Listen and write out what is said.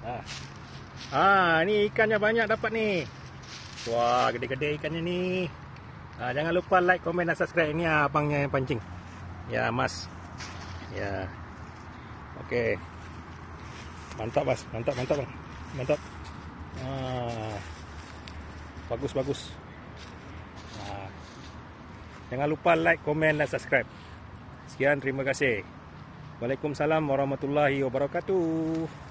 Ha. Ah, ni ikannya banyak dapat ni. Wah, gede-gede ikannya ni. Ah, jangan lupa like, komen dan subscribe. Ini ah, abangnya yang pancing. Ya, Mas. Ya. Okey. Mantap, Mas. Mantap, mantap, Bang. Mantap. Ah. Bagus, bagus. Ah. Jangan lupa like, komen dan subscribe. Sekian, terima kasih. Waalaikumsalam warahmatullahi wabarakatuh.